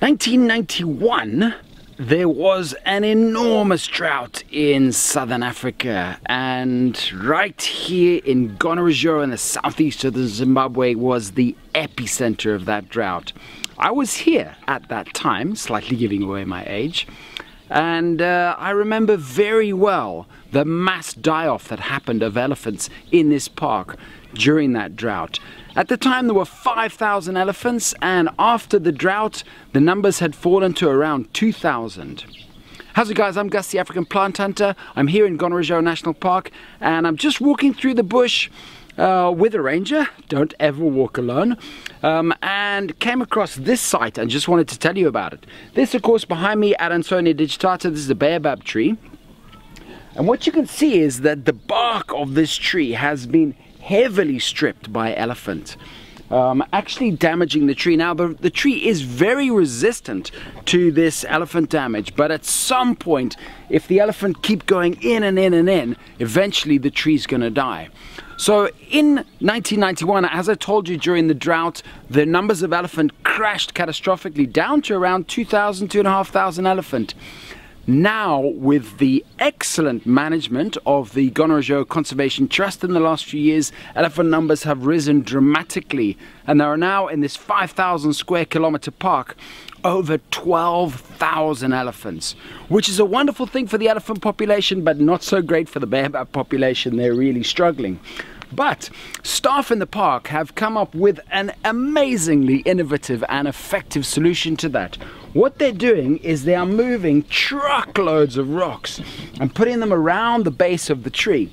1991, there was an enormous drought in southern Africa, and right here in Gonarezhou in the southeast of Zimbabwe was the epicenter of that drought. I was here at that time, slightly giving away my age, and uh, I remember very well the mass die-off that happened of elephants in this park during that drought. At the time there were 5,000 elephants and after the drought the numbers had fallen to around 2,000. How's it guys, I'm Gus the African Plant Hunter. I'm here in Gonarezhou National Park and I'm just walking through the bush uh, with a ranger, don't ever walk alone, um, and came across this site and just wanted to tell you about it. This of course behind me Adansonia digitata, this is a baobab tree. And what you can see is that the bark of this tree has been heavily stripped by elephant. Um, actually damaging the tree. Now the, the tree is very resistant to this elephant damage but at some point if the elephant keep going in and in and in eventually the tree's gonna die. So in 1991 as I told you during the drought the numbers of elephant crashed catastrophically down to around 2,000 2,500 elephant. Now, with the excellent management of the Gonarezhou Conservation Trust in the last few years, elephant numbers have risen dramatically and there are now in this 5,000 square kilometer park over 12,000 elephants, which is a wonderful thing for the elephant population, but not so great for the baobab population. They're really struggling. But staff in the park have come up with an amazingly innovative and effective solution to that. What they're doing is they are moving truckloads of rocks and putting them around the base of the tree.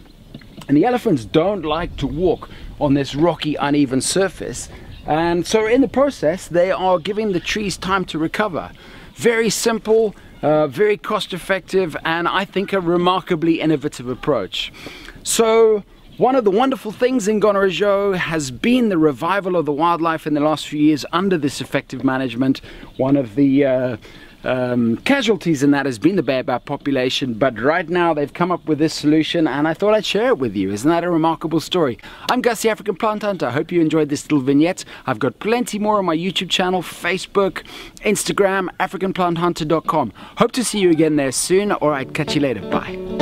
And the elephants don't like to walk on this rocky, uneven surface. And so in the process, they are giving the trees time to recover. Very simple, uh, very cost effective, and I think a remarkably innovative approach. So one of the wonderful things in Gonarezhou has been the revival of the wildlife in the last few years under this effective management. One of the uh, um, casualties in that has been the baobab population, but right now they've come up with this solution and I thought I'd share it with you. Isn't that a remarkable story? I'm Gus the African Plant Hunter. I hope you enjoyed this little vignette. I've got plenty more on my YouTube channel, Facebook, Instagram, africanplanthunter.com. Hope to see you again there soon. Alright, catch you later. Bye.